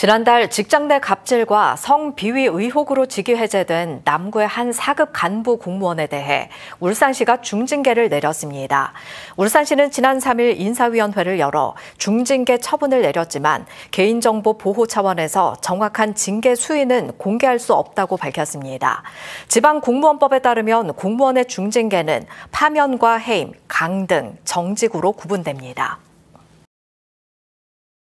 지난달 직장 내 갑질과 성비위 의혹으로 직위 해제된 남구의 한 4급 간부 공무원에 대해 울산시가 중징계를 내렸습니다. 울산시는 지난 3일 인사위원회를 열어 중징계 처분을 내렸지만 개인정보 보호 차원에서 정확한 징계 수위는 공개할 수 없다고 밝혔습니다. 지방 공무원법에 따르면 공무원의 중징계는 파면과 해임, 강등, 정직으로 구분됩니다.